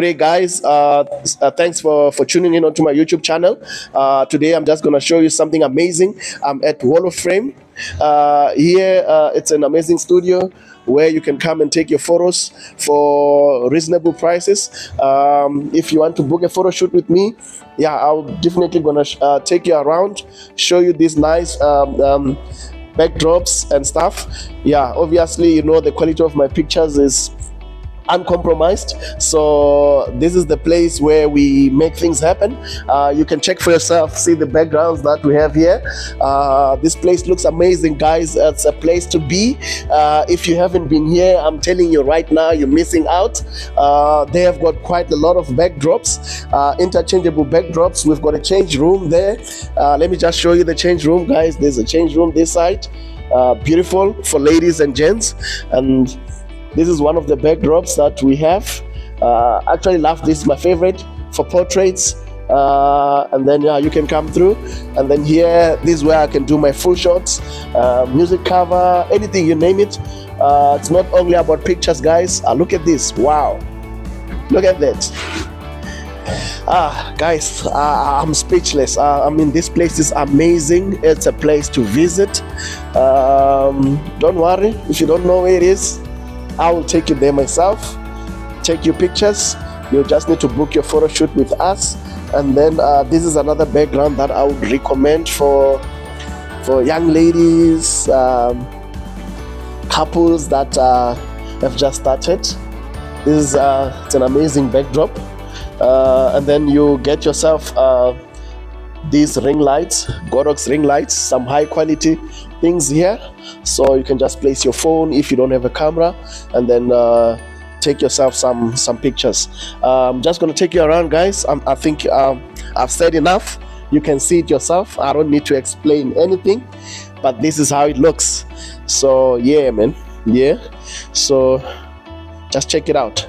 Day, guys. Uh, uh, thanks for, for tuning in onto my YouTube channel. Uh, today, I'm just going to show you something amazing. I'm at Hall of Frame. Uh, here, uh, it's an amazing studio where you can come and take your photos for reasonable prices. Um, if you want to book a photo shoot with me, yeah, I'll definitely gonna uh, take you around, show you these nice um, um, backdrops and stuff. Yeah, obviously, you know the quality of my pictures is uncompromised. So this is the place where we make things happen. Uh, you can check for yourself, see the backgrounds that we have here. Uh, this place looks amazing, guys. It's a place to be. Uh, if you haven't been here, I'm telling you right now, you're missing out. Uh, they have got quite a lot of backdrops, uh, interchangeable backdrops. We've got a change room there. Uh, let me just show you the change room, guys. There's a change room this side. Beautiful for ladies and gents and this is one of the backdrops that we have. Uh, actually love this, my favorite for portraits. Uh, and then yeah, you can come through. And then here, this is where I can do my full shots, uh, music cover, anything you name it. Uh, it's not only about pictures, guys. Uh, look at this. Wow. Look at that. Ah, guys, uh, I'm speechless. Uh, I mean, this place is amazing. It's a place to visit. Um, don't worry if you don't know where it is. I will take you there myself, take your pictures. You just need to book your photo shoot with us. And then uh, this is another background that I would recommend for for young ladies, um, couples that uh, have just started. This is uh, it's an amazing backdrop. Uh, and then you get yourself uh, these ring lights, Godox ring lights, some high quality things here. So you can just place your phone if you don't have a camera and then uh, take yourself some some pictures. I'm just gonna take you around guys. Um, I think um, I've said enough. You can see it yourself. I don't need to explain anything, but this is how it looks. So yeah, man, yeah. So just check it out.